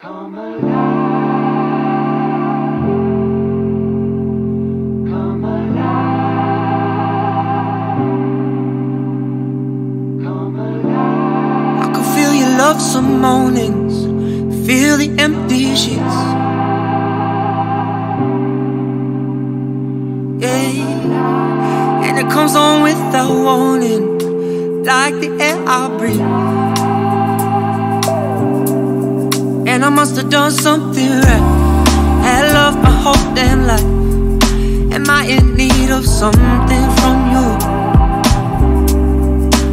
Come alive. Come alive. Come alive. I can feel your love some mornings, feel the empty sheets. Yeah, and it comes on without warning, like the air I breathe. And I must have done something right. Had love my whole damn life. Am I in need of something from you?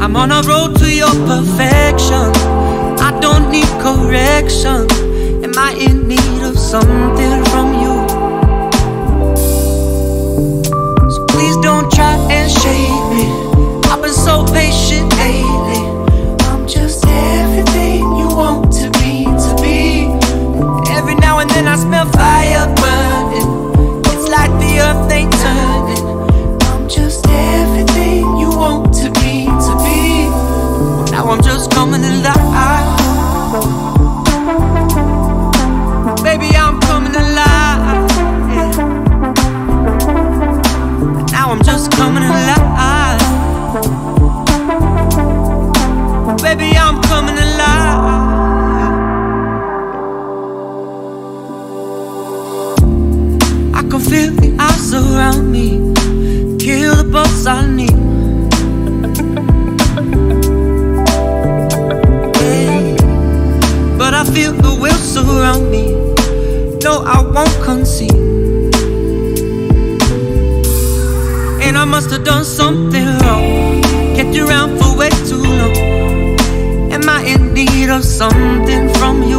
I'm on a road to your perfection. I don't need correction. Am I in need of something from you? Buzz I need. But I feel the will surround me. No, I won't concede. And I must have done something wrong. Kept you around for way too long. Am I in need of something from you?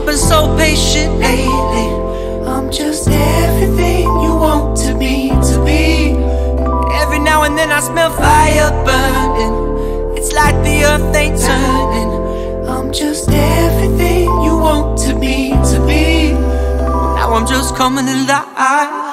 I've been so patient lately. I'm just everything you want to be, to be. Every now and then I smell fire burning. It's like the earth ain't turning. I'm just everything you want to be, to be. Now I'm just coming alive.